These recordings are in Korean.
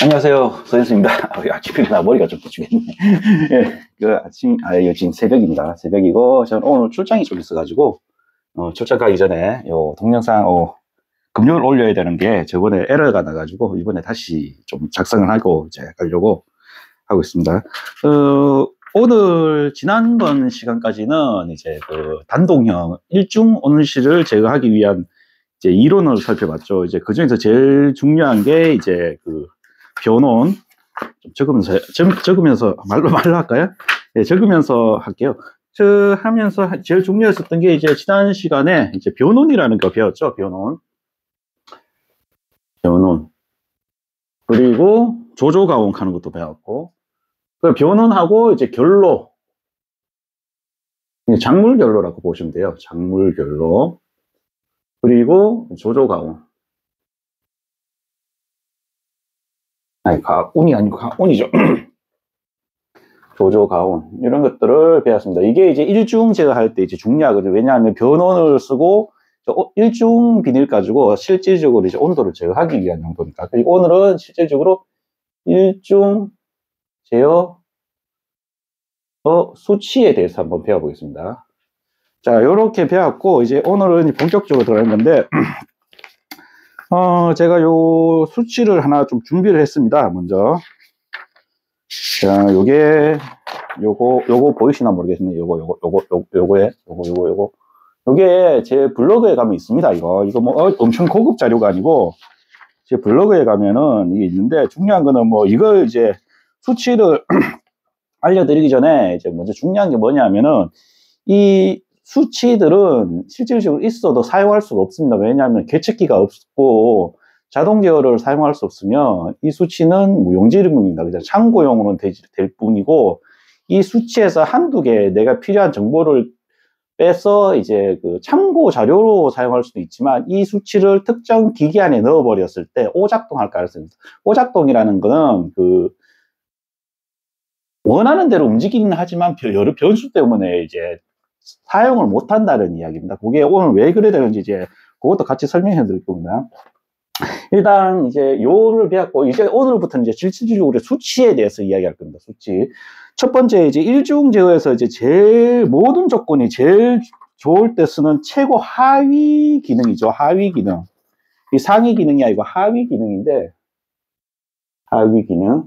안녕하세요. 서현수입니다. 아침에 나 머리가 좀 뒤죽겠네. 예, 그 아침, 아, 지금 새벽입니다. 새벽이고, 저는 오늘 출장이 좀 있어가지고, 어, 출장 가기 전에 요 동영상, 어, 금요일 올려야 되는 게 저번에 에러가 나가지고, 이번에 다시 좀 작성을 하고 이제 가려고 하고 있습니다. 어, 오늘 지난번 시간까지는 이제 그 단독형 일중 오늘시를 제거하기 위한 이제 이론을 살펴봤죠. 이제 그 중에서 제일 중요한 게 이제 그 변온 좀 적으면서 적, 적으면서 말로 말로 할까요? 네, 적으면서 할게요. 저 하면서 제일 중요했었던 게 이제 지난 시간에 이제 변온이라는 거 배웠죠. 변온. 변온. 그리고 조조가온 하는 것도 배웠고 그 변온하고 이제 결로 작물결로라고 보시면 돼요. 작물결로. 그리고 조조가온. 아니, 가온이 아니고 가온이죠. 조조가온. 이런 것들을 배웠습니다. 이게 이제 일중 제어할 때 이제 중요하거든요. 왜냐하면 변온을 쓰고 어, 일중 비닐 가지고 실질적으로 이제 온도를 제어하기 위한 용도니까. 그리고 오늘은 실질적으로 일중 제어 어, 수치에 대해서 한번 배워보겠습니다. 자, 요렇게 배웠고, 이제 오늘은 본격적으로 들어가는 건데, 어, 제가 요 수치를 하나 좀 준비를 했습니다, 먼저. 자, 요게, 요거, 요거 보이시나 모르겠네. 요거, 요거, 요거, 요거, 요거에, 요거, 요거, 요거. 요게 제 블로그에 가면 있습니다, 이거. 이거 뭐 어, 엄청 고급 자료가 아니고, 제 블로그에 가면은 이게 있는데, 중요한 거는 뭐, 이걸 이제 수치를 알려드리기 전에, 이제 먼저 중요한 게 뭐냐면은, 이 수치들은 실질적으로 있어도 사용할 수가 없습니다. 왜냐하면 개척기가 없고 자동 제어를 사용할 수 없으면 이 수치는 무용지름입니다. 그냥 참고용으로는 될, 될 뿐이고 이 수치에서 한두 개 내가 필요한 정보를 빼서 이제 그 참고 자료로 사용할 수도 있지만 이 수치를 특정 기기 안에 넣어버렸을 때 오작동할 가능성이 있습니다. 오작동이라는 거는 그 원하는 대로 움직이긴 하지만 여러 변수 때문에 이제 사용을 못 한다는 이야기입니다. 그게 오늘 왜 그래 되는지 이제 그것도 같이 설명해 드릴 겁니다. 일단 이제 요를 배웠고 이제 오늘부터는 이제 실질적으로 수치에 대해서 이야기할 겁니다. 수치. 첫 번째 이제 일중 제어에서 이제 제일 모든 조건이 제일 좋을 때 쓰는 최고 하위 기능이죠. 하위 기능. 이 상위 기능이 아니고 하위 기능인데 하위 기능.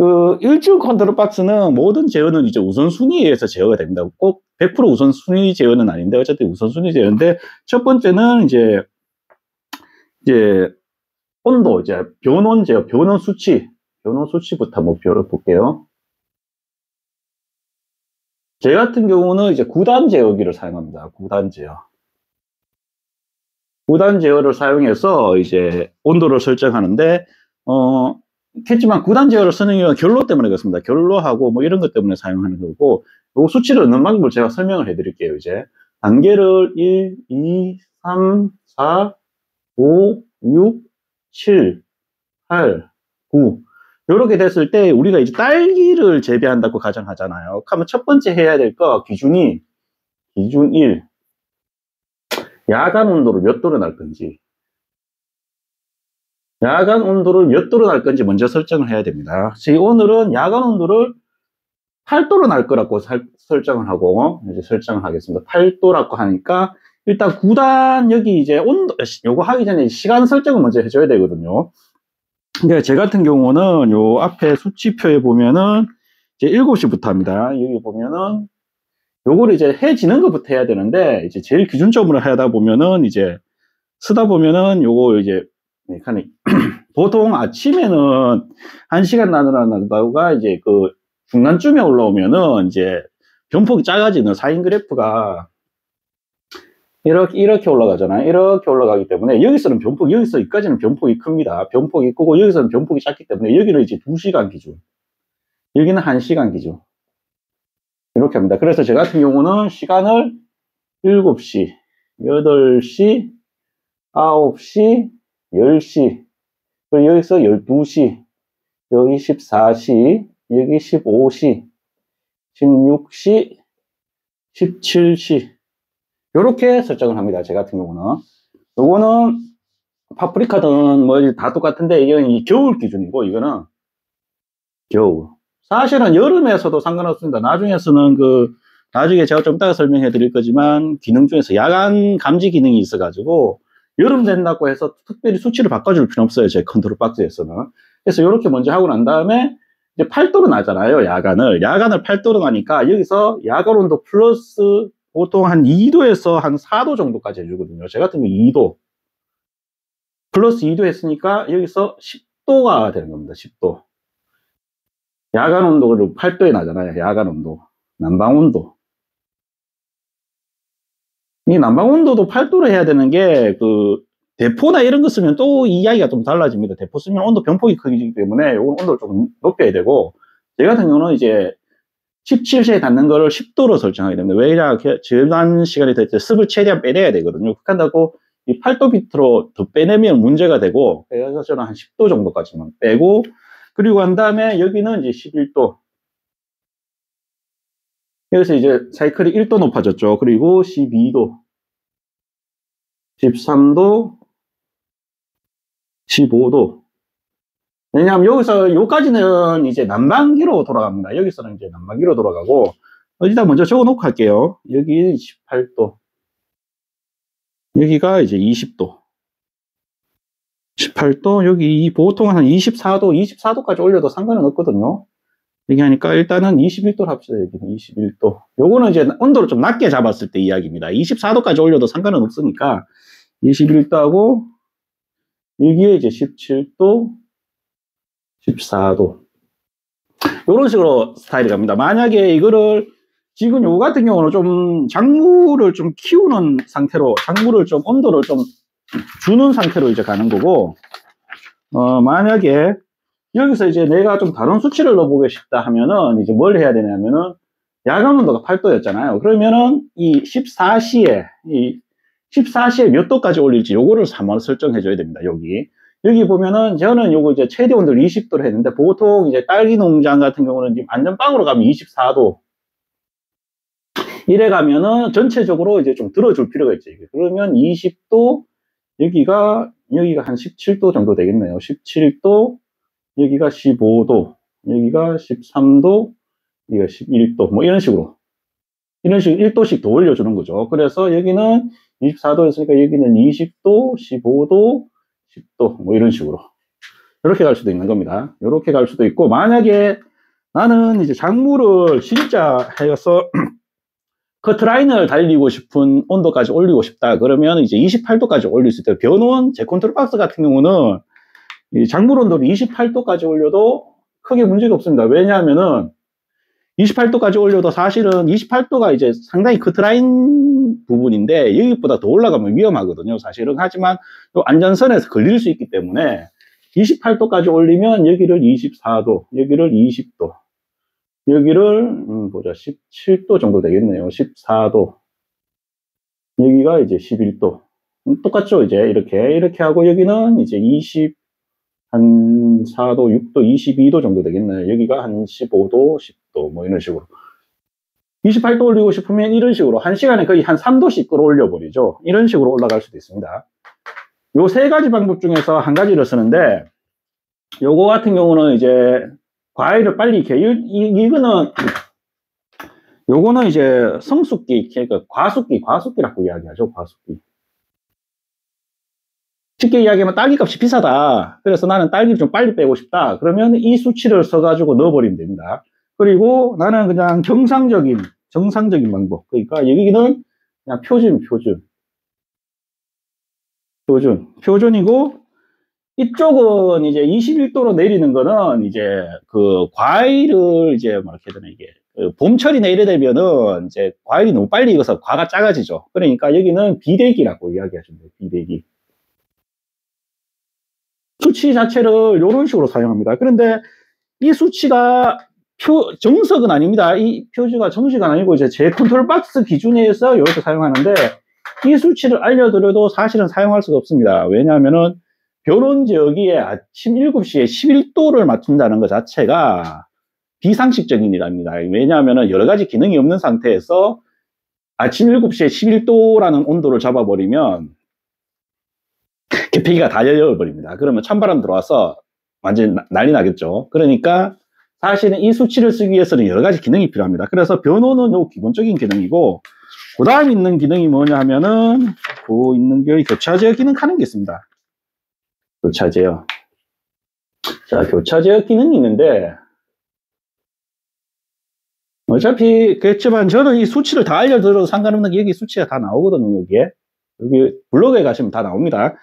그 일중 컨트롤 박스는 모든 제어는 이제 우선순위에 의해서 제어가 됩니다. 꼭 100% 우선순위 제어는 아닌데 어쨌든 우선순위 제어인데 첫 번째는 이제 이제 온도 이제 변온 제어, 변온 수치, 변온 수치부터 한번 볼게요. 제 같은 경우는 이제 구단 제어기를 사용합니다. 구단 제어. 구단 제어를 사용해서 이제 온도를 설정하는데 어 했지만 구단 제어를 쓰는 이유는 결로 때문에 그렇습니다. 결로하고 뭐 이런 것 때문에 사용하는 거고, 요 수치를 넣는 방법을 제가 설명을 해드릴게요, 이제. 단계를 1, 2, 3, 4, 5, 6, 7, 8, 9. 이렇게 됐을 때 우리가 이제 딸기를 재배한다고 가정하잖아요. 그러면 첫 번째 해야 될 거 기준이 기준 1. 야간 온도를 몇 도로 날 건지. 야간 온도를 몇 도로 날 건지 먼저 설정을 해야 됩니다. 오늘은 야간 온도를 8도로 날 거라고 살, 설정을 하고 이제 설정을 하겠습니다. 8도라고 하니까 일단 9단 여기 이제 온도 요거 하기 전에 시간 설정을 먼저 해줘야 되거든요. 근데 제 같은 경우는 요 앞에 수치표에 보면은 이제 7시부터 합니다. 여기 보면은 요거를 이제 해 지는 것부터 해야 되는데 이제 제일 기준점으로 하다 보면은 이제 쓰다 보면은 요거 이제 네, 보통 아침에는 1시간 나누라다가 이제 그 중간쯤에 올라오면은 이제 변폭이 작아지는 사인 그래프가 이렇게, 이렇게 올라가잖아요. 이렇게 올라가기 때문에 여기서는 변폭, 여기서 여기까지는 변폭이 큽니다. 변폭이 크고 여기서는 변폭이 작기 때문에 여기는 이제 2시간 기준. 여기는 1시간 기준. 이렇게 합니다. 그래서 저 같은 경우는 시간을 7시, 8시, 9시, 10시, 그리고 여기서 12시, 여기 14시, 여기 15시, 16시, 17시. 이렇게 설정을 합니다. 제 같은 경우는. 요거는 파프리카든 뭐 다 똑같은데 이건 겨울 기준이고 이거는 겨울. 사실은 여름에서도 상관없습니다. 나중에서는 그 나중에 제가 좀 이따가 설명해 드릴 거지만 기능 중에서 야간 감지 기능이 있어 가지고 여름 된다고 해서 특별히 수치를 바꿔줄 필요 없어요. 제 컨트롤 박스에서는. 그래서 이렇게 먼저 하고 난 다음에 이제 8도로 나잖아요. 야간을. 야간을 8도로 나니까 여기서 야간 온도 플러스 보통 한 2도에서 한 4도 정도까지 해주거든요. 제 같은 경우 2도. 플러스 2도 했으니까 여기서 10도가 되는 겁니다. 10도. 야간 온도를 8도에 나잖아요. 야간 온도. 난방 온도. 이 난방 온도도 8도로 해야 되는 게, 그, 대포나 이런 거 쓰면 또 이야기가 좀 달라집니다. 대포 쓰면 온도 변폭이 크기 때문에 이건 온도를 좀 높여야 되고, 제 같은 경우는 이제 17시에 닿는 거를 10도로 설정하게 됩니다. 왜냐, 지난 시간에 될때 습을 최대한 빼내야 되거든요. 그렇다고 이 8도 비트로 더 빼내면 문제가 되고, 그래서 저는 한 10도 정도까지만 빼고, 그리고 한 다음에 여기는 이제 11도. 여기서 이제 사이클이 1도 높아졌죠. 그리고 12도, 13도, 15도. 왜냐하면 여기서 여기까지는 이제 난방기로 돌아갑니다. 여기서는 이제 난방기로 돌아가고 일단 먼저 적어놓고 할게요. 여기 18도. 여기가 이제 20도. 18도, 여기 보통 한 24도, 24도까지 올려도 상관은 없거든요. 얘기하니까 일단은 21도를 합시다. 여기는 21도. 요거는 이제 온도를 좀 낮게 잡았을 때 이야기입니다. 24도까지 올려도 상관은 없으니까 21도하고 여기에 이제 17도, 14도. 이런 식으로 스타일이 갑니다. 만약에 이거를 지금 요 같은 경우는 좀 작물을 좀 키우는 상태로 작물을 좀 온도를 좀 주는 상태로 이제 가는 거고 어 만약에 여기서 이제 내가 좀 다른 수치를 넣어보고 싶다 하면은 이제 뭘 해야 되냐면은 야간 온도가 8도였잖아요. 그러면은 이 14시에 이 14시에 몇 도까지 올릴지 요거를 한번 설정해 줘야 됩니다. 여기. 여기 보면은 저는 요거 이제 최대 온도를 20도로 했는데 보통 이제 딸기 농장 같은 경우는 지금 안전빵으로 가면 24도 이래 가면은 전체적으로 이제 좀 들어줄 필요가 있죠. 그러면 20도 여기가 여기가 한 17도 정도 되겠네요. 17도 여기가 15도 여기가 13도 여기가 11도 뭐 이런 식으로 이런 식으로 1도씩 더 올려주는 거죠. 그래서 여기는 24도였으니까 여기는 20도, 15도, 10도 뭐 이런 식으로 이렇게 갈 수도 있는 겁니다. 이렇게 갈 수도 있고 만약에 나는 이제 작물을 진짜 해서 커트라인을 달리고 싶은 온도까지 올리고 싶다. 그러면 이제 28도까지 올릴 수 있다. 변온 제 컨트롤 박스 같은 경우는 작물 온도를 28도까지 올려도 크게 문제가 없습니다. 왜냐하면은 28도까지 올려도 사실은 28도가 이제 상당히 커트라인 부분인데 여기보다 더 올라가면 위험하거든요. 사실은 하지만 또 안전선에서 걸릴 수 있기 때문에 28도까지 올리면 여기를 24도, 여기를 20도, 여기를 음, 보자 17도 정도 되겠네요. 14도. 여기가 이제 11도. 음, 똑같죠. 이제 이렇게 이렇게 하고 여기는 이제 20, 한 4도, 6도, 22도 정도 되겠네요. 여기가 한 15도, 10도 뭐 이런 식으로. 28도 올리고 싶으면 이런 식으로 한 시간에 거의 한 3도씩 끌어올려 버리죠. 이런 식으로 올라갈 수도 있습니다. 요 세 가지 방법 중에서 한 가지를 쓰는데 요거 같은 경우는 이제 과일을 빨리 이렇게 이, 이거는 요거는 이제 성숙기 그러니까 과숙기 과숙기라고 이야기하죠 과숙기 쉽게 이야기하면 딸기 값이 비싸다 그래서 나는 딸기를 좀 빨리 빼고 싶다 그러면 이 수치를 써가지고 넣어버리면 됩니다 그리고 나는 그냥 정상적인 정상적인 방법 그러니까 여기는 그냥 표준 표준 표준 표준이고 이쪽은 이제 21도로 내리는 거는 이제 그 과일을 이제 뭐 이렇게 되나 이게 그 봄철이나 이래 되면은 이제 과일이 너무 빨리 익어서 과가 작아지죠. 그러니까 여기는 비대기라고 이야기하시면 돼요. 비대기. 수치 자체를 이런 식으로 사용합니다. 그런데 이 수치가 표, 정석은 아닙니다. 이 표지가 정식은 아니고 이제 제 컨트롤 박스 기준에서 이렇게 사용하는데 이 수치를 알려드려도 사실은 사용할 수가 없습니다. 왜냐하면은 변온 지역이 아침 7시에 11도를 맞춘다는 것 자체가 비상식적인 일입니다. 왜냐하면 여러 가지 기능이 없는 상태에서 아침 7시에 11도라는 온도를 잡아버리면 개폐기가 다 열려버립니다. 그러면 찬바람 들어와서 완전 난리 나겠죠. 그러니까 사실은 이 수치를 쓰기 위해서는 여러 가지 기능이 필요합니다. 그래서 변호는 요 기본적인 기능이고, 그 다음 있는 기능이 뭐냐 하면은, 그 있는 게 교차 제어 기능 하는 게 있습니다. 교차 제어. 자, 교차 제어 기능이 있는데, 어차피, 그렇지만 저는 이 수치를 다 알려드려도 상관없는 게 여기 수치가 다 나오거든요, 여기에. 여기 블로그에 가시면 다 나옵니다.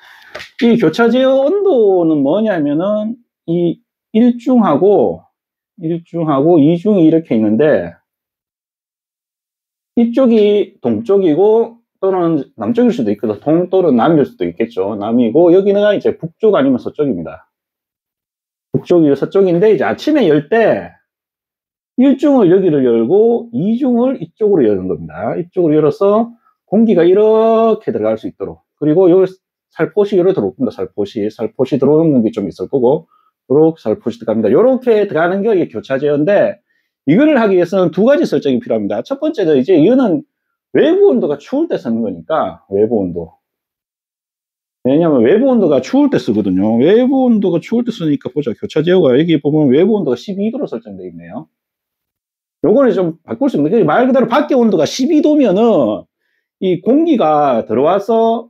이 교차 제어 온도는 뭐냐면은, 이 일중하고, 일중하고 이중이 이렇게 있는데, 이쪽이 동쪽이고, 또는 남쪽일 수도 있거든. 동 또는 남일 수도 있겠죠. 남이고, 여기는 이제 북쪽 아니면 서쪽입니다. 북쪽이 서쪽인데, 이제 아침에 열 때, 일중을 여기를 열고, 이중을 이쪽으로 여는 겁니다. 이쪽으로 열어서 공기가 이렇게 들어갈 수 있도록. 그리고 요 살포시 이렇게 들어옵니다. 살포시. 살포시 들어오는 공기 좀 있을 거고, 요렇게 살포시 들어갑니다. 요렇게 들어가는 게 이게 교차 제어인데, 이거를 하기 위해서는 두 가지 설정이 필요합니다. 첫 번째는 이제 이거는 외부 온도가 추울 때 쓰는 거니까, 외부 온도. 왜냐면 외부 온도가 추울 때 쓰거든요. 외부 온도가 추울 때 쓰니까 보자. 교차 제어가 여기 보면 외부 온도가 12도로 설정되어 있네요. 요거는 좀 바꿀 수 있는 말 그대로 밖에 온도가 12도면은 이 공기가 들어와서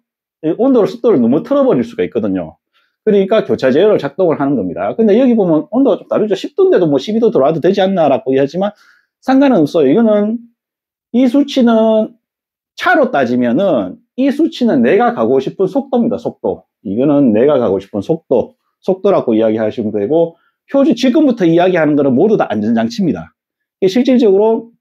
온도를 습도를 너무 틀어버릴 수가 있거든요. 그러니까 교차 제어를 작동을 하는 겁니다. 근데 여기 보면 온도가 좀 다르죠. 10도인데도 뭐 12도 들어와도 되지 않나라고 하지만 상관은 없어요. 이거는 이 수치는 차로 따지면은 이 수치는 내가 가고 싶은 속도입니다. 속도. 이거는 내가 가고 싶은 속도. 속도라고 이야기하시면 되고 표준 지금부터 이야기하는 거는 모두 다 안전장치입니다. 실질적으로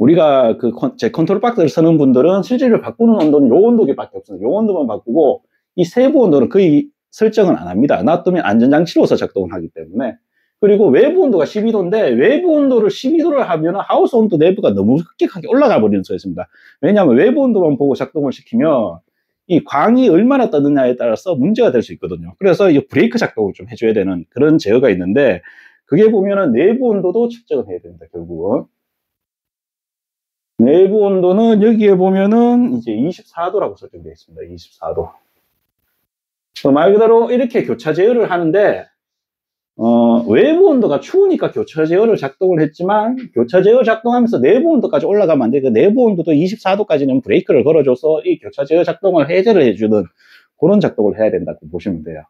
우리가 그 제 컨트롤 박스를 쓰는 분들은 실제로 바꾸는 온도는 요 온도밖에 없어요. 요 온도만 바꾸고 이 세부 온도는 거의 설정은 안 합니다. 놔두면 안전장치로서 작동을 하기 때문에. 그리고 외부 온도가 12도인데 외부 온도를 12도를 하면 하우스 온도 내부가 너무 급격하게 올라가 버리는 있습니다. 왜냐하면 외부 온도만 보고 작동을 시키면 이 광이 얼마나 뜨느냐에 따라서 문제가 될 수 있거든요. 그래서 이 브레이크 작동을 좀 해줘야 되는 그런 제어가 있는데 그게 보면은 내부 온도도 측정을 해야 됩니다. 결국은. 내부 온도는 여기에 보면은 이제 24도라고 설정되어 있습니다. 24도. 말 그대로 이렇게 교차 제어를 하는데 어, 외부 온도가 추우니까 교차 제어를 작동을 했지만 교차 제어 작동하면서 내부 온도까지 올라가면 안 돼. 그 내부 온도도 24도까지는 브레이크를 걸어줘서 이 교차 제어 작동을 해제를 해주는 그런 작동을 해야 된다고 보시면 돼요.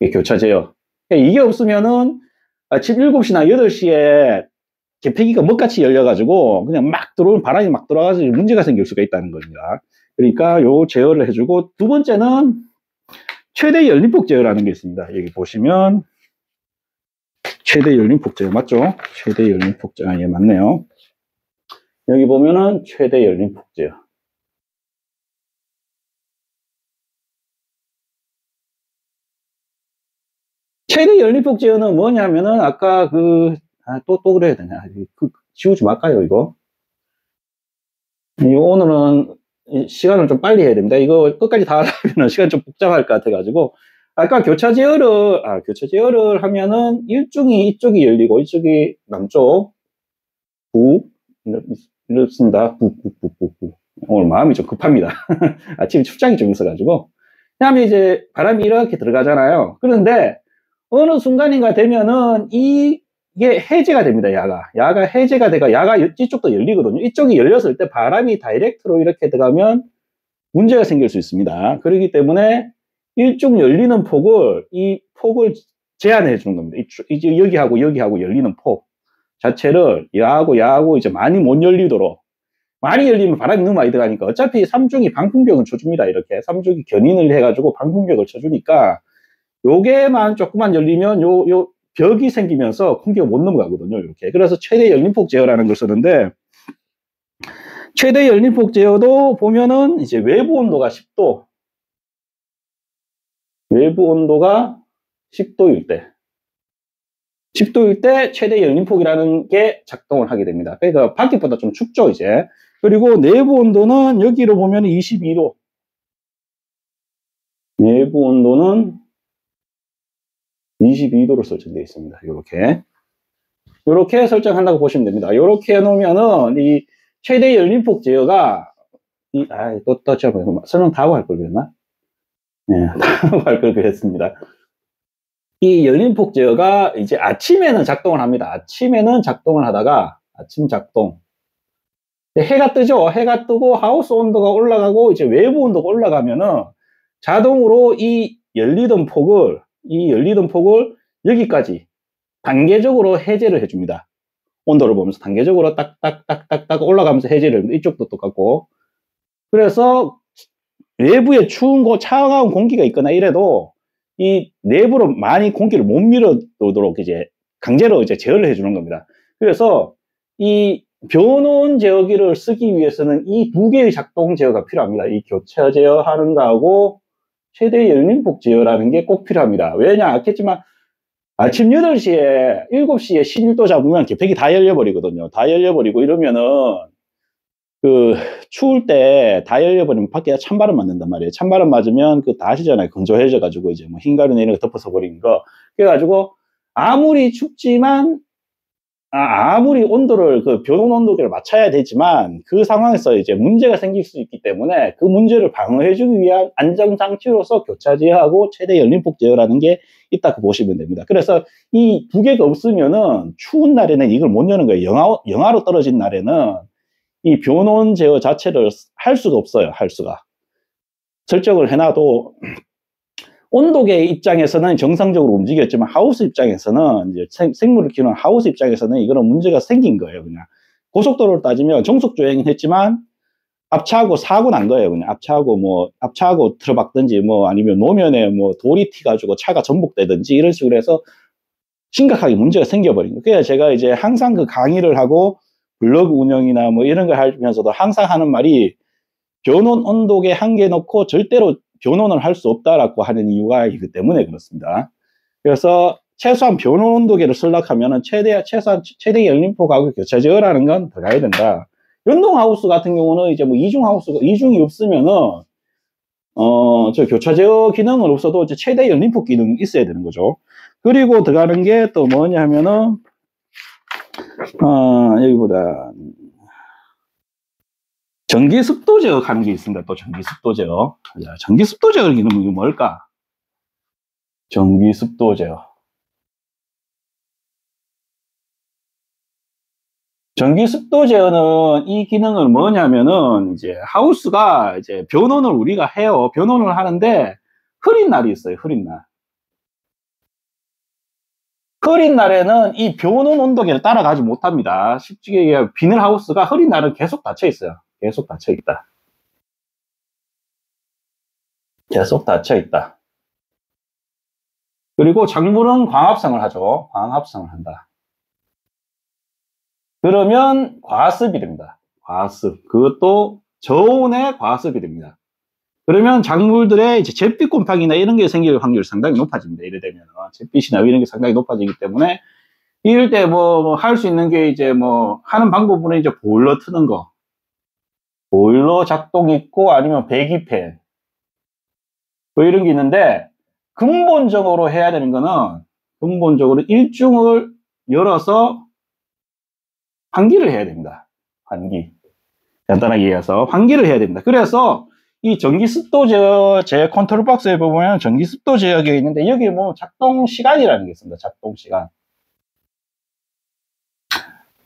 이 교차 제어. 그러니까 이게 없으면은 아침 7시나 8시에 개폐기가 먹같이 열려가지고 그냥 막 들어오는 바람이 막 들어가서 문제가 생길 수가 있다는 겁니다. 그러니까 요 제어를 해주고 두 번째는 최대 열림폭 제어라는 게 있습니다. 여기 보시면 최대 열림폭 제어 맞죠? 최대 열림폭 제어 예 맞네요. 여기 보면은 최대 열림폭 제어. 최대 열림폭 제어는 뭐냐면은 아까 그 아, 또, 또 그래야 되냐. 그, 지우지 말까요, 이거? 이거 오늘은 시간을 좀 빨리 해야 됩니다. 이거 끝까지 다 하려면 시간 좀 복잡할 것 같아가지고. 아까 교차 제어를, 아, 교차 제어를 하면은 일중이 이쪽이 열리고 이쪽이 남쪽, 부, 이렇습니다. 부, 부, 부, 부, 부. 오늘 마음이 좀 급합니다. 아침에 출장이 좀 있어가지고. 그 다음에 이제 바람이 이렇게 들어가잖아요. 그런데 어느 순간인가 되면은 이 이게 해제가 됩니다, 야가. 야가 해제가 돼가, 야가 이쪽도 열리거든요. 이쪽이 열렸을 때 바람이 다이렉트로 이렇게 들어가면 문제가 생길 수 있습니다. 그렇기 때문에 일중 열리는 폭을, 이 폭을 제한해 주는 겁니다. 이쪽, 여기하고 여기하고 열리는 폭 자체를 야하고 야하고 이제 많이 못 열리도록 많이 열리면 바람이 너무 많이 들어가니까 어차피 삼중이 방풍벽을 쳐줍니다. 이렇게 삼중이 견인을 해가지고 방풍벽을 쳐주니까 요게만 조금만 열리면 요, 요 벽이 생기면서 공기가 못 넘어가거든요. 이렇게. 그래서 최대 열림폭 제어라는 걸 쓰는데 최대 열림폭 제어도 보면은 이제 외부 온도가 10도 외부 온도가 10도일 때 10도일 때 최대 열림폭이라는 게 작동을 하게 됩니다. 그러니까 밖에보다 좀 춥죠, 이제. 그리고 내부 온도는 여기로 보면 22도. 내부 온도는 22도로 설정되어 있습니다. 이렇게. 이렇게 설정한다고 보시면 됩니다. 이렇게 해놓으면은 이 최대 열림폭 제어가 이, 아, 또, 또, 저, 설명 다 하고 할 걸 그랬나? 예, 다음할 그랬습니다. 이 열림폭 제어가 이제 아침에는 작동을 합니다. 아침에는 작동을 하다가 아침 작동. 해가 뜨죠. 해가 뜨고 하우스 온도가 올라가고 이제 외부 온도가 올라가면은 자동으로 이 열리던 폭을 이 열리던 폭을 여기까지 단계적으로 해제를 해줍니다. 온도를 보면서 단계적으로 딱딱딱딱딱 올라가면서 해제를 이쪽도 똑같고 그래서 외부에 추운 거 차가운 공기가 있거나 이래도 이 내부로 많이 공기를 못 밀어오도록 이제 강제로 이제 제어를 해주는 겁니다. 그래서 이 변온 제어기를 쓰기 위해서는 이 두 개의 작동 제어가 필요합니다. 이 교차 제어하는 거하고 최대 열림폭 제어라는 게 꼭 필요합니다. 왜냐, 아겠지만 아침 8시에, 7시에 11도 잡으면 개팩이 다 열려버리거든요. 다 열려버리고 이러면은 그 추울 때 다 열려버리면 밖에 찬바람 맞는단 말이에요. 찬바람 맞으면 그 다 아시잖아요. 건조해져 가지고 이제 뭐 흰가루 이런 거 덮어서 버리는 거. 그래가지고 아무리 춥지만 아, 무리 온도를 그 변온 온도계를 맞춰야 되지만 그 상황에서 이제 문제가 생길 수 있기 때문에 그 문제를 방어해주기 위한 안정 장치로서 교차 제어하고 최대 열림폭 제어라는 게 있다고 보시면 됩니다. 그래서 이 두 개가 없으면은 추운 날에는 이걸 못 여는 거예요. 영하, 영하로 떨어진 날에는 이 변온 제어 자체를 할 수가 없어요. 할 수가. 설정을 해놔도 온도계 입장에서는 정상적으로 움직였지만 하우스 입장에서는 이제 생, 물을 키우는 하우스 입장에서는 이거는 문제가 생긴 거예요. 그냥 고속도로를 따지면 정속 주행은 했지만 앞차하고 사고 난 거예요. 그냥 앞차하고 뭐 앞차하고 들어박든지 뭐 아니면 노면에 뭐 돌이 튀 가지고 차가 전복되든지 이런 식으로 해서 심각하게 문제가 생겨버린 거예요. 그래서 제가 이제 항상 그 강의를 하고 블로그 운영이나 뭐 이런 걸 하면서도 항상 하는 말이 변온 온도계 한계 놓고 절대로 변온을 할 수 없다라고 하는 이유가 있기 때문에 그렇습니다. 그래서 최소한 변온 온도계를 설락하면 최대, 최소한 최대 열림폭하고 교차제어라는 건 들어가야 된다. 연동 하우스 같은 경우는 이제 뭐 이중 하우스가, 이중이 없으면은, 어, 저 교차 제어 기능은 없어도 이제 최대 열림폭 기능이 있어야 되는 거죠. 그리고 들어가는 게 또 뭐냐 하면은, 어, 여기보다, 전기 습도 제어 하는 게 있습니다. 또 전기 습도 제어. 전기 습도 제어 기능이 뭘까? 전기 습도 제어. 전기 습도 제어는 이 기능은 뭐냐면은 이제 하우스가 이제 변온을 우리가 해요. 변온을 하는데 흐린 날이 있어요. 흐린 날. 흐린 날에는 이 변온 온도계를 따라가지 못합니다. 쉽게 얘기하면 비닐 하우스가 흐린 날은 계속 닫혀 있어요. 계속 닫혀 있다. 계속 닫혀 있다. 그리고 작물은 광합성을 하죠. 광합성을 한다. 그러면 과습이 됩니다. 과습. 그것도 저온의 과습이 됩니다. 그러면 작물들의 이제 잿빛 곰팡이나 이런 게 생길 확률이 상당히 높아집니다. 이래 되면 잿빛이나 이런 게 상당히 높아지기 때문에 이럴 때 뭐 할 수 있는 게 이제 뭐 하는 방법은 이제 보일러 트는 거, 보일러 작동 있고 아니면 배기팬 뭐 이런 게 있는데 근본적으로 해야 되는 거는 근본적으로 일중을 열어서 환기를 해야 됩니다. 환기. 간단하게 얘기해서 환기를 해야 됩니다. 그래서 이 전기 습도 제어 제 컨트롤 박스에 보면 전기 습도 제어기가 있는데 여기 뭐 작동 시간이라는 게 있습니다. 작동 시간.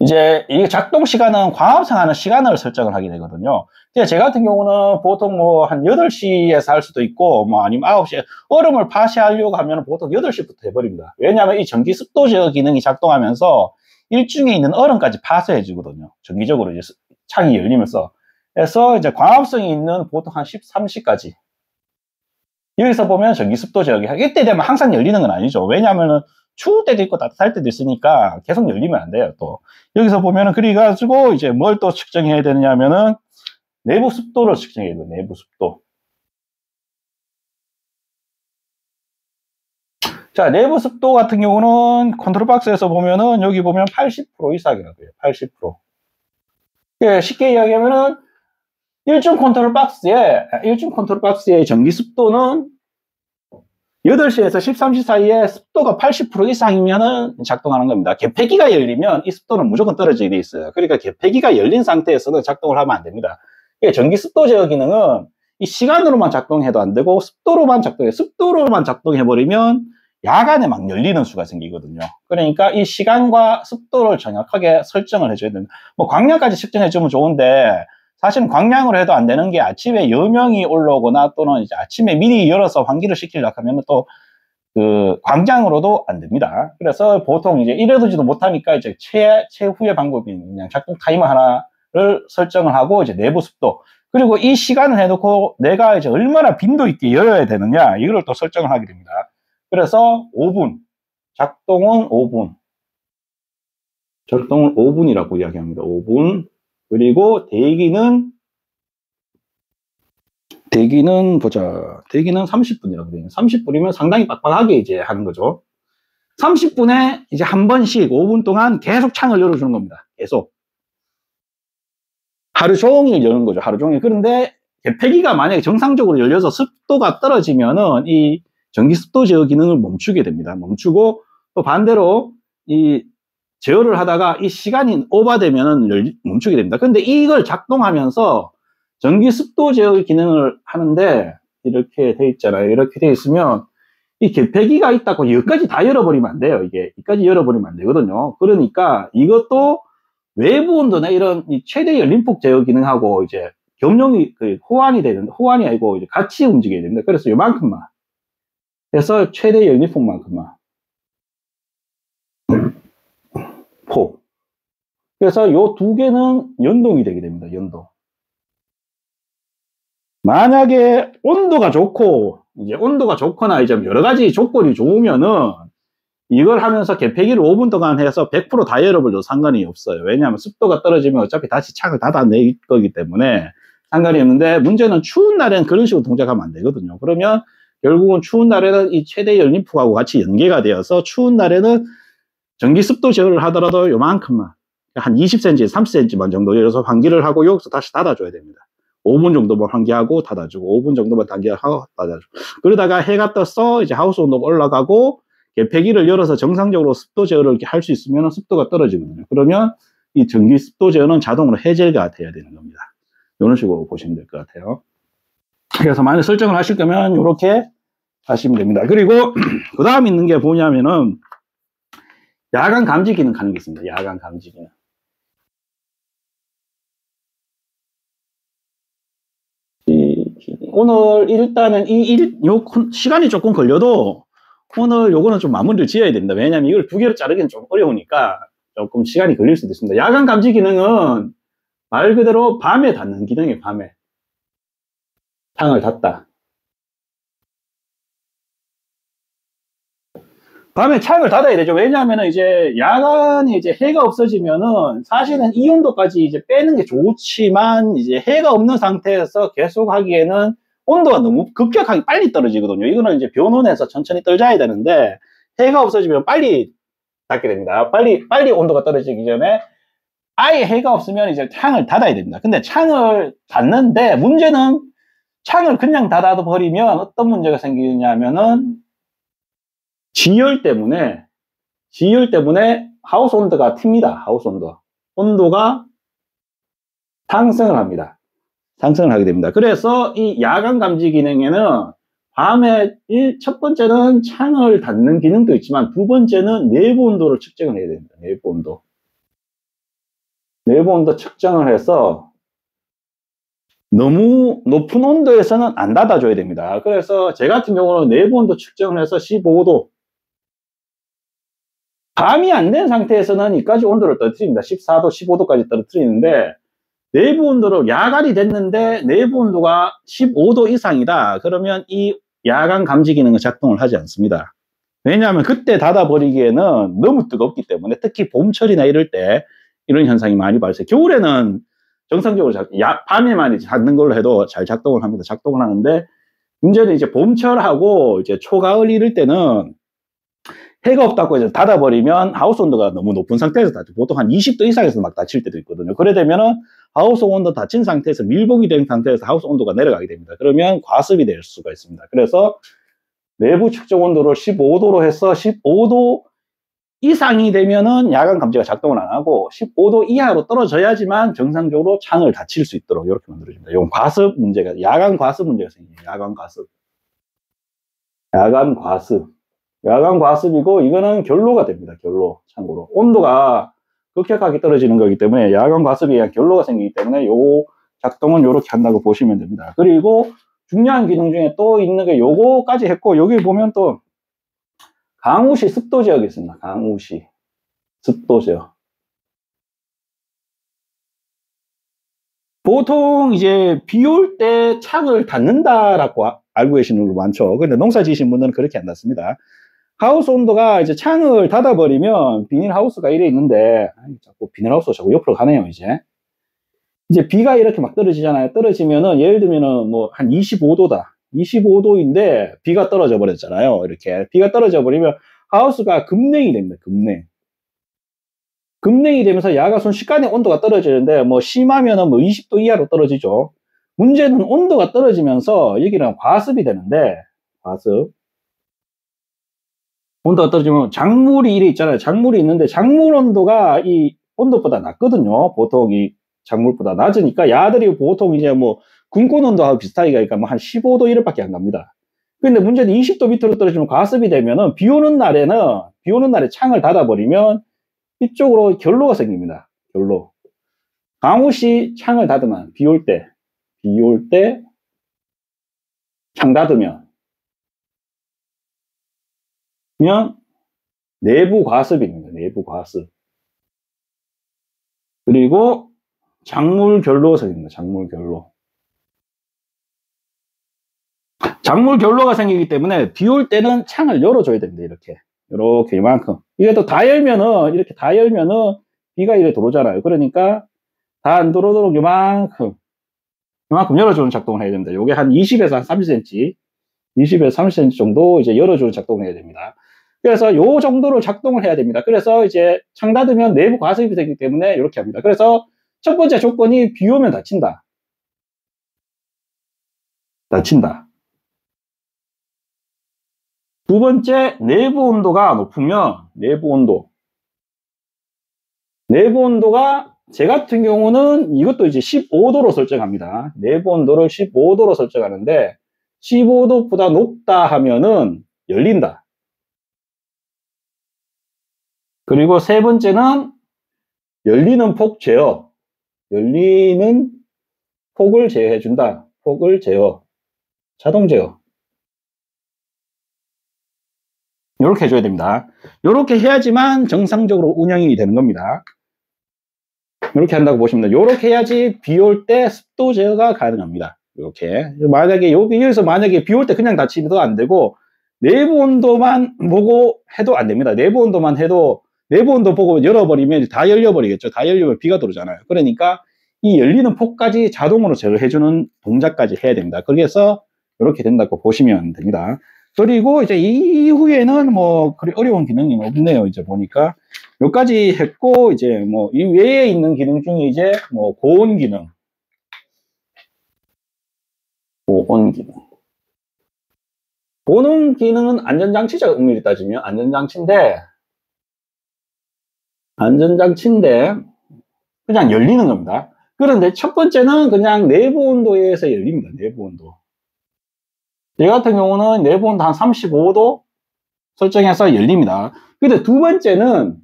이제 이 작동 시간은 광합성하는 시간을 설정을 하게 되거든요. 제 같은 경우는 보통 뭐 한 8시에서 할 수도 있고 뭐 아니면 9시에 얼음을 파시하려고 하면 보통 8시부터 해버립니다. 왜냐하면 이 전기 습도 제어 기능이 작동하면서 일중에 있는 얼음까지 파쇄해 주거든요. 정기적으로 이제 창이 열리면서. 그래서 이제 광합성이 있는 보통 한 13시까지. 여기서 보면 전기 습도 제어기. 이때 되면 항상 열리는 건 아니죠. 왜냐하면은 추울 때도 있고 따뜻할 때도 있으니까 계속 열리면 안 돼요, 또. 여기서 보면은, 그래가지고, 이제 뭘 또 측정해야 되느냐면은, 내부 습도를 측정해야 돼요, 내부 습도. 자, 내부 습도 같은 경우는 컨트롤 박스에서 보면은, 여기 보면 80% 이상이라고 해요, 80%. 예, 쉽게 이야기하면은, 일중 컨트롤 박스에, 일중 컨트롤 박스의 전기 습도는 8시에서 13시 사이에 습도가 80% 이상이면 작동하는 겁니다. 개폐기가 열리면 이 습도는 무조건 떨어지게 돼 있어요. 그러니까 개폐기가 열린 상태에서는 작동을 하면 안 됩니다. 전기 습도 제어 기능은 이 시간으로만 작동해도 안 되고 습도로만 작동해 습도로만 작동해 버리면 야간에 막 열리는 수가 생기거든요. 그러니까 이 시간과 습도를 정확하게 설정을 해줘야 된다. 뭐 광량까지 측정해주면 좋은데 사실은 광량으로 해도 안 되는 게 아침에 여명이 올라오거나 또는 이제 아침에 미리 열어서 환기를 시키려고 하면 또 그 광장으로도 안 됩니다. 그래서 보통 이제 이래두지도 못하니까 이제 최, 최후의 방법이 그냥 작동 타이머 하나를 설정을 하고 이제 내부 습도 그리고 이 시간을 해놓고 내가 이제 얼마나 빈도 있게 열어야 되느냐 이거를 또 설정을 하게 됩니다. 그래서 5분 작동은 5분 작동은 5분이라고 이야기합니다. 5분 그리고 대기는 대기는 보자 대기는 30분이라고 돼요. 30분이면 상당히 빡빡하게 이제 하는 거죠. 30분에 이제 한 번씩 5분 동안 계속 창을 열어주는 겁니다. 계속 하루 종일 여는 거죠. 하루 종일. 그런데 개폐기가 만약에 정상적으로 열려서 습도가 떨어지면은 이 전기 습도 제어 기능을 멈추게 됩니다. 멈추고 또 반대로 이 제어를 하다가 이 시간이 오버되면은 멈추게 됩니다. 근데 이걸 작동하면서 전기 습도 제어 기능을 하는데 이렇게 돼 있잖아요. 이렇게 돼 있으면 이 개폐기가 있다고 여기까지 다 열어버리면 안 돼요. 이게 여기까지 열어버리면 안 되거든요. 그러니까 이것도 외부 온도나 이런 최대 열림폭 제어 기능하고 이제 겸용이 그 호환이 되는 호환이 아니고 같이 움직여야 됩니다. 그래서 요만큼만 그래서 최대 열림폭만큼만 폭 그래서 요두 개는 연동이 되게 됩니다. 연동 만약에 온도가 좋고 이제 온도가 좋거나 이제 여러 가지 조건이 좋으면은 이걸 하면서 개폐기를 5분 동안 해서 100%다 열어버려도 상관이 없어요. 왜냐하면 습도가 떨어지면 어차피 다시 창을 닫아낼 거기 때문에 상관이 없는데 문제는 추운 날에는 그런 식으로 동작하면 안 되거든요. 그러면 결국은 추운 날에는 이 최대 열림폭하고 같이 연계가 되어서 추운 날에는 전기 습도 제어를 하더라도 요만큼만 한 20cm, 30cm만 정도 열어서 환기를 하고 여기서 다시 닫아줘야 됩니다. 5분 정도만 환기하고 닫아주고 5분 정도만 환기하고 닫아주고 그러다가 해가 떠서 이제 하우스 온도가 올라가고 개폐기를 열어서 정상적으로 습도 제어를 이렇게 할 수 있으면 습도가 떨어지거든요. 그러면 이 전기 습도 제어는 자동으로 해제가 돼야 되는 겁니다. 이런 식으로 보시면 될 것 같아요. 그래서 만약 설정을 하실 거면 이렇게 하시면 됩니다. 그리고 그 다음 있는 게 뭐냐면은 야간 감지 기능 하는 게 있습니다. 야간 감지 기능. 오늘 일단은 이 일, 요 시간이 조금 걸려도 오늘 요거는 좀 마무리를 지어야 됩니다. 왜냐하면 이걸 두 개로 자르기는 좀 어려우니까 조금 시간이 걸릴 수도 있습니다. 야간 감지 기능은 말 그대로 밤에 닫는 기능이에요, 밤에. 창을 닫다. 밤에 창을 닫아야 되죠. 왜냐하면 이제 야간에 이제 해가 없어지면은 사실은 이 온도까지 이제 빼는 게 좋지만 이제 해가 없는 상태에서 계속 하기에는 온도가 너무 급격하게 빨리 떨어지거든요. 이거는 이제 변온에서 천천히 떨자야 되는데 해가 없어지면 빨리 닫게 됩니다. 빨리 빨리 온도가 떨어지기 전에 아예 해가 없으면 이제 창을 닫아야 됩니다. 근데 창을 닫는데 문제는 창을 그냥 닫아 버리면 어떤 문제가 생기냐면은 지열 때문에 지열 때문에 하우스 온도가 튑니다. 하우스 온도. 온도가 상승을 합니다. 상승을 하게 됩니다. 그래서 이 야간 감지 기능에는 밤에 첫 번째는 창을 닫는 기능도 있지만 두 번째는 내부 온도를 측정을 해야 됩니다. 내부 온도. 내부 온도 측정을 해서 너무 높은 온도에서는 안 닫아줘야 됩니다. 그래서 제 같은 경우는 내부 온도 측정을 해서 15도 밤이 안 된 상태에서는 이까지 온도를 떨어뜨립니다. 14도, 15도까지 떨어뜨리는데 내부 온도로 야간이 됐는데 내부 온도가 15도 이상이다. 그러면 이 야간 감지 기능은 작동을 하지 않습니다. 왜냐하면 그때 닫아버리기에는 너무 뜨겁기 때문에 특히 봄철이나 이럴 때 이런 현상이 많이 발생. 겨울에는 정상적으로 작, 야, 밤에만 이제 닫는 걸로 해도 잘 작동을 합니다. 작동을 하는데 문제는 이제 봄철하고 이제 초가을 이럴 때는 해가 없다고 이제 닫아버리면 하우스 온도가 너무 높은 상태에서 닫죠. 보통 한 20도 이상에서 막 닫힐 때도 있거든요. 그래 되면은 하우스 온도 닫힌 상태에서 밀봉이 된 상태에서 하우스 온도가 내려가게 됩니다. 그러면 과습이 될 수가 있습니다. 그래서 내부 측정 온도를 15도로 해서 15도 이상이 되면은 야간 감지가 작동을 안 하고 15도 이하로 떨어져야지만 정상적으로 창을 닫힐 수 있도록 이렇게 만들어집니다. 이건 과습 문제가 야간 과습 문제가 생겨요. 야간 과습. 야간 과습. 야간 과습이고 이거는 결로가 됩니다. 결로. 참고로 온도가 급격하게 떨어지는 거기 때문에 야간 과습에 의한 결로가 생기기 때문에 요 작동은 이렇게 한다고 보시면 됩니다. 그리고 중요한 기능 중에 또 있는 게 요거까지 했고 여기 보면 또 강우시 습도 지역이 있습니다. 강우시 습도 지역. 보통 이제 비 올 때 창을 닫는다라고 알고 계시는 분들 많죠. 근데 농사 지으신 분들은 그렇게 안 닫습니다. 하우스 온도가 이제 창을 닫아버리면 비닐 하우스가 이래 있는데, 자꾸 비닐 하우스가 자꾸 옆으로 가네요, 이제. 이제 비가 이렇게 막 떨어지잖아요. 떨어지면은, 예를 들면은 뭐 한 25도다. 25도인데 비가 떨어져 버렸잖아요. 이렇게. 비가 떨어져 버리면 하우스가 급냉이 됩니다. 급냉. 급냉이 되면서 야가 순식간에 온도가 떨어지는데 뭐 심하면은 뭐 20도 이하로 떨어지죠. 문제는 온도가 떨어지면서 여기는 과습이 되는데 과습 온도가 떨어지면 작물이 이래 있잖아요. 작물이 있는데 작물 온도가 이 온도보다 낮거든요. 보통 이 작물보다 낮으니까 야들이 보통 이제 뭐 군권 온도하고 비슷하게 가니까 뭐 한 15도 이렇밖에 안 갑니다. 근데 문제는 20도 밑으로 떨어지면 과습이 되면은 비 오는 날에는 비 오는 날에 창을 닫아버리면 이쪽으로 결로가 생깁니다. 결로. 강우시 창을 닫으면 비 올 때, 비 올 때 창 닫으면 그냥 내부 과습입니다. 내부 과습. 그리고 작물 결로가. 작물 결로. 작물 결로가 생기기 때문에 비 올 때는 창을 열어줘야 됩니다. 이렇게. 이렇게 이만큼. 이게 또 다 열면은, 이렇게 다 열면은 비가 이렇게 들어오잖아요. 그러니까 다 안 들어오도록 이만큼, 이만큼 열어주는 작동을 해야 됩니다. 요게 한 20에서 한 30cm, 20에서 30cm 정도 이제 열어주는 작동을 해야 됩니다. 그래서 요 정도로 작동을 해야 됩니다. 그래서 이제 창 닫으면 내부 과습이 되기 때문에 이렇게 합니다. 그래서 첫 번째 조건이 비 오면 닫힌다. 닫힌다. 두 번째, 내부 온도가 높으면, 내부 온도. 내부 온도가, 제 같은 경우는 이것도 이제 15도로 설정합니다. 내부 온도를 15도로 설정하는데, 15도보다 높다 하면은 열린다. 그리고 세 번째는 열리는 폭 제어. 열리는 폭을 제어해준다. 폭을 제어. 자동 제어. 이렇게 해줘야 됩니다. 이렇게 해야지만 정상적으로 운영이 되는 겁니다. 이렇게 한다고 보시면 됩니다. 이렇게 해야지 비 올 때 습도 제어가 가능합니다. 이렇게. 만약에 여기에서 만약에 비 올 때 그냥 닫히도 안 되고 내부 온도만 보고 해도 안 됩니다. 내부 온도만 해도 내부 온도 보고 열어버리면 다 열려버리겠죠. 다 열리면 비가 들어오잖아요. 그러니까 이 열리는 폭까지 자동으로 제어해주는 동작까지 해야 됩니다. 그래서 이렇게 된다고 보시면 됩니다. 그리고 이제 이후에는 뭐 그리 어려운 기능이 없네요. 이제 보니까 여기까지 했고 이제 뭐 이 외에 있는 기능 중에 이제 뭐 고온 기능, 고온 기능. 보는 기능은 안전장치죠. 엄밀히 따지면 안전장치인데 안전장치인데 그냥 열리는 겁니다. 그런데 첫 번째는 그냥 내부 온도에 의해서 열립니다. 내부 온도. 얘 같은 경우는 내부 온도 한 35도 설정해서 열립니다. 근데 두 번째는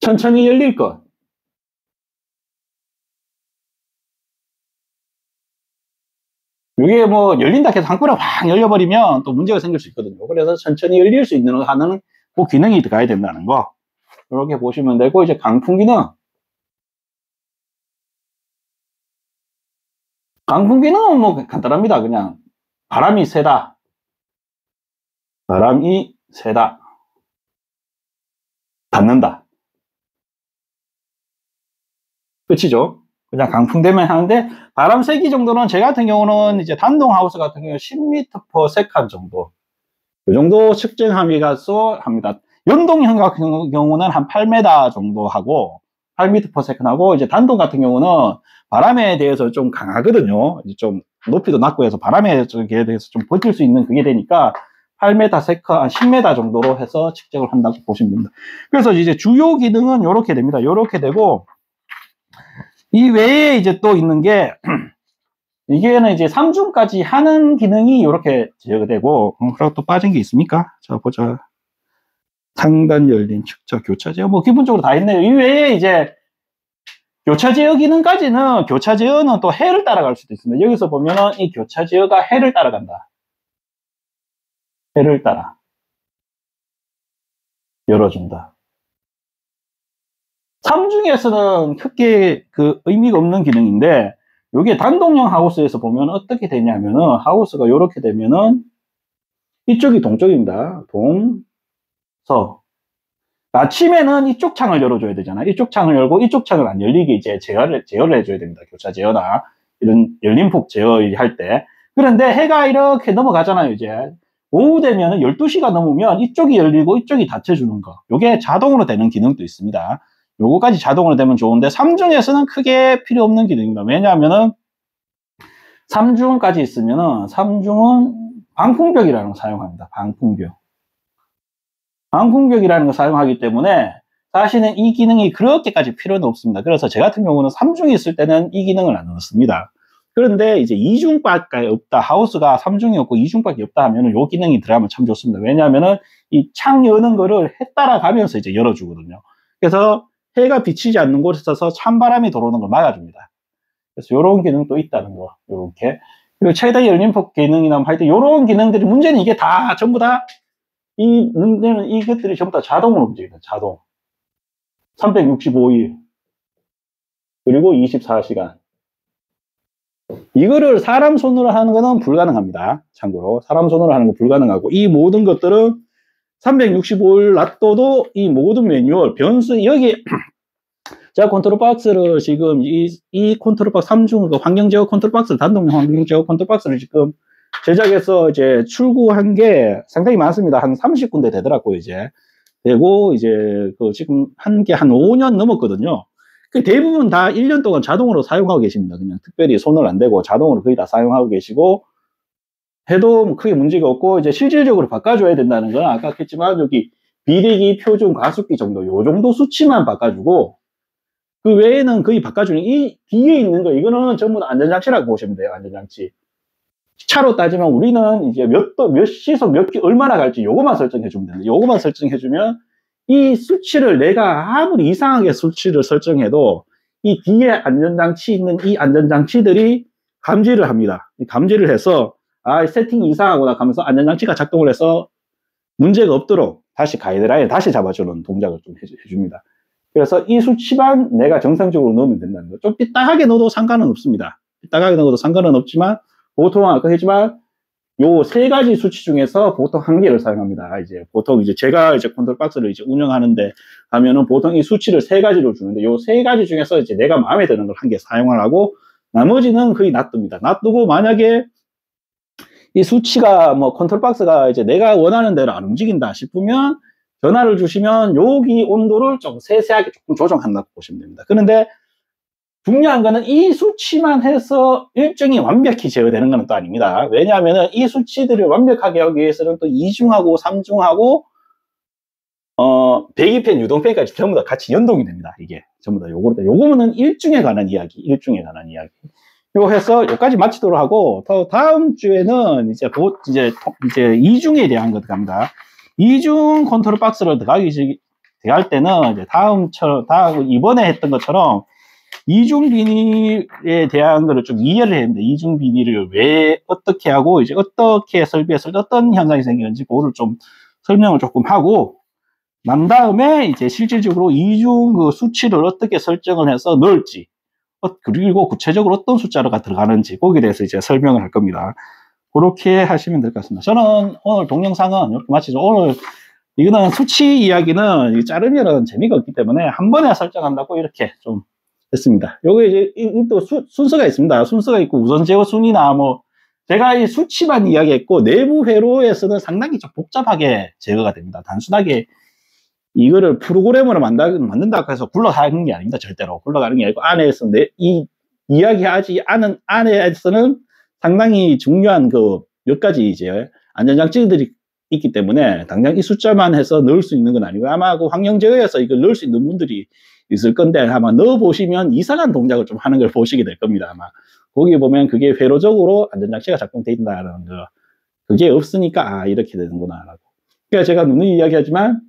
천천히 열릴 것. 이게 뭐 열린다 해서 한꺼번에 확 열려버리면 또 문제가 생길 수 있거든요. 그래서 천천히 열릴 수 있는 하는 그 기능이 들어가야 된다는 거. 이렇게 보시면 되고 이제 강풍 기능. 강풍 기능은 뭐 간단합니다. 그냥 바람이 세다. 바람이 세다. 닿는다. 끝이죠. 그냥 강풍 되면 하는데 바람 세기 정도는 제 같은 경우는 이제 단동 하우스 같은 경우 10m/s 정도. 이 정도 측정하면서 합니다. 연동형 같은 경우는 한 8m 정도 하고 8m/s 하고 이제 단동 같은 경우는 바람에 대해서 좀 강하거든요. 이제 좀 높이도 낮고 해서 바람에 대해서 좀 버틸 수 있는 그게 되니까 8m, 세커, 한 10m 정도로 해서 측정을 한다고 보시면 됩니다. 그래서 이제 주요 기능은 이렇게 됩니다. 이렇게 되고, 이 외에 이제 또 있는 게, 이게는 이제 3중까지 하는 기능이 이렇게 제어되고, 음, 그리고 또 빠진 게 있습니까? 자, 보자. 상단 열린 측정 교차 제어. 뭐, 기본적으로 다 있네요. 이 외에 이제, 교차 제어 기능까지는, 교차 제어는 또 해를 따라갈 수도 있습니다. 여기서 보면은 이 교차 제어가 해를 따라간다. 해를 따라. 열어준다. 3중에서는 크게 그 의미가 없는 기능인데, 이게 단독형 하우스에서 보면 어떻게 되냐면은, 하우스가 이렇게 되면은, 이쪽이 동쪽입니다. 동, 서. 아침에는 이쪽 창을 열어줘야 되잖아. 이쪽 창을 열고 이쪽 창을 안 열리게 이제 제어를, 제어를 해줘야 됩니다. 교차 제어나 이런 열림폭 제어할 때. 그런데 해가 이렇게 넘어가잖아요, 이제. 오후 되면 12시가 넘으면 이쪽이 열리고 이쪽이 닫혀주는 거. 요게 자동으로 되는 기능도 있습니다. 요거까지 자동으로 되면 좋은데 3중에서는 크게 필요 없는 기능입니다. 왜냐하면은 3중까지 있으면은 3중은 방풍벽이라는 걸 사용합니다. 방풍벽. 방풍벽이라는 걸 사용하기 때문에 사실은 이 기능이 그렇게까지 필요는 없습니다. 그래서 제 같은 경우는 3중이 있을 때는 이 기능을 안 넣습니다. 그런데 이제 2중밖에 없다. 하우스가 3중이 없고 2중밖에 없다 하면은 요 기능이 들어가면 참 좋습니다. 왜냐하면은 이 창 여는 거를 해 따라가면서 이제 열어주거든요. 그래서 해가 비치지 않는 곳에 있어서 찬바람이 들어오는 걸 막아줍니다. 그래서 요런 기능도 있다는 거. 요렇게. 그리고 최대 열림폭 기능이나 할때 요런 기능들이 문제는 이게 다 전부 다 이 문제는 이것들이 전부 다 자동으로 움직입니다. 자동. 365일. 그리고 24시간. 이거를 사람 손으로 하는 거는 불가능합니다. 참고로. 사람 손으로 하는 건 불가능하고, 이 모든 것들은 365일 놔둬도 이 모든 매뉴얼, 변수, 여기, 제가 컨트롤 박스를 지금 이, 이 컨트롤 박스 3중 그 환경 제어 컨트롤 박스를 단독 환경 제어 컨트롤 박스를 지금 제작해서 이제 출구한 게 상당히 많습니다. 한 30군데 되더라고요, 이제. 되고, 이제, 그 지금 한게한 5년 넘었거든요. 그 대부분 다 1년 동안 자동으로 사용하고 계십니다. 그냥 특별히 손을 안 대고 자동으로 거의 다 사용하고 계시고, 해도 뭐 크게 문제가 없고, 이제 실질적으로 바꿔줘야 된다는 건 아까 했지만, 여기 비대기, 표준, 가속기 정도, 요 정도 수치만 바꿔주고, 그 외에는 거의 바꿔주는, 이 뒤에 있는 거, 이거는 전부 다 안전장치라고 보시면 돼요, 안전장치. 차로 따지면 우리는 이제 몇 도, 몇 시속, 몇 기, 얼마나 갈지 요거만 설정해주면 됩니다. 요거만 설정해주면 이 수치를 내가 아무리 이상하게 수치를 설정해도 이 뒤에 안전장치 있는 이 안전장치들이 감지를 합니다. 감지를 해서 아, 세팅이 이상하구나 하면서 안전장치가 작동을 해서 문제가 없도록 다시 가이드라인 다시 잡아주는 동작을 좀 해줍니다. 그래서 이 수치만 내가 정상적으로 넣으면 된다는 거. 좀 삐딱하게 넣어도 상관은 없습니다. 삐딱하게 넣어도 상관은 없지만 보통 아까 했지만 요 세 가지 수치 중에서 보통 한 개를 사용합니다. 이제 보통 이제 제가 이제 컨트롤 박스를 이제 운영하는데 하면은 보통 이 수치를 세 가지로 주는데 요 세 가지 중에서 이제 내가 마음에 드는 걸 한 개 사용을 하고 나머지는 거의 놔둡니다. 놔두고 만약에 이 수치가 뭐 컨트롤 박스가 이제 내가 원하는 대로 안 움직인다 싶으면 전화를 주시면 여기 온도를 좀 세세하게 조금 조정한다고 보시면 됩니다. 그런데 중요한 거는 이 수치만 해서 일정이 완벽히 제어되는 것은 또 아닙니다. 왜냐하면 이 수치들을 완벽하게 하기 위해서는 또 이중하고 삼중하고 어, 배기팬, 유동팬까지 전부 다 같이 연동이 됩니다. 이게 전부 다 요거, 요거는 일중에 관한 이야기, 일중에 관한 이야기. 요 해서 여기까지 마치도록 하고 더 다음 주에는 이제 보, 이제 이제 이중에 대한 것 갑니다. 이중 컨트롤 박스를 들어가기 들어갈 때는 이제 다음 처럼 다음 이번에 했던 것처럼 이중 비닐에 대한 거를 좀 이해를 됩니다. 이중 비닐을 왜 어떻게 하고 이제 어떻게 설비했을 때 어떤 현상이 생기는지 그거를 좀 설명을 조금 하고 난 다음에 이제 실질적으로 이중 그 수치를 어떻게 설정을 해서 넣을지 어, 그리고 구체적으로 어떤 숫자가 들어가는지 거기에 대해서 이제 설명을 할 겁니다. 그렇게 하시면 될 것 같습니다. 저는 오늘 동영상은 이렇게 마치죠. 오늘 이거는 수치 이야기는 자르면은 재미가 없기 때문에 한 번에 설정한다고 이렇게 좀 했습니다. 요게 이제 또 수, 순서가 있습니다. 순서가 있고 우선 제어 순위나 뭐 제가 이 수치만 이야기했고 내부 회로에서는 상당히 좀 복잡하게 제거가 됩니다. 단순하게 이거를 프로그램으로 만다, 만든다고 해서 굴러가는 게 아닙니다. 절대로. 굴러가는 게 아니고 안에서 내, 이 이야기하지 않은 안에서는 상당히 중요한 그 몇 가지 이제 안전장치들이 있기 때문에 당장 이 숫자만 해서 넣을 수 있는 건 아니고 아마 그 환경 제어에서 이걸 넣을 수 있는 분들이 있을 건데 아마 넣어 보시면 이상한 동작을 좀 하는 걸 보시게 될 겁니다 아마 거기 보면 그게 회로적으로 안전장치가 작동되어 있다는 거 그게 없으니까 아 이렇게 되는구나라고 그러니까 제가 누누이 이야기하지만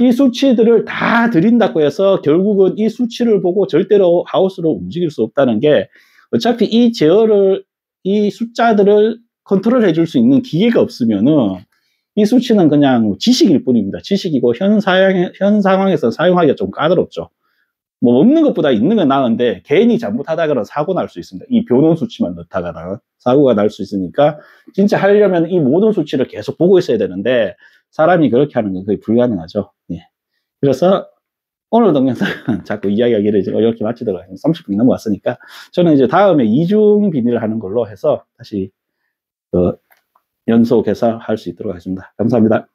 이 수치들을 다 드린다고 해서 결국은 이 수치를 보고 절대로 하우스로 움직일 수 없다는 게 어차피 이 제어를 이 숫자들을 컨트롤 해줄 수 있는 기계가 없으면은 이 수치는 그냥 지식일 뿐입니다. 지식이고 현, 사양, 현 상황에서 사용하기가 좀 까다롭죠. 뭐 없는 것보다 있는 건 나은데 괜히 잘못하다가는 사고 날 수 있습니다. 이 변온 수치만 넣다가는 사고가 날 수 있으니까 진짜 하려면 이 모든 수치를 계속 보고 있어야 되는데 사람이 그렇게 하는 건 거의 불가능하죠. 예. 그래서 오늘 동영상은 자꾸 이야기하기를 이렇게 마치도록 하겠습니다. 30분이 넘어왔으니까 저는 이제 다음에 이중 비닐을 하는 걸로 해서 다시 어, 연속해서 할 수 있도록 하겠습니다. 감사합니다.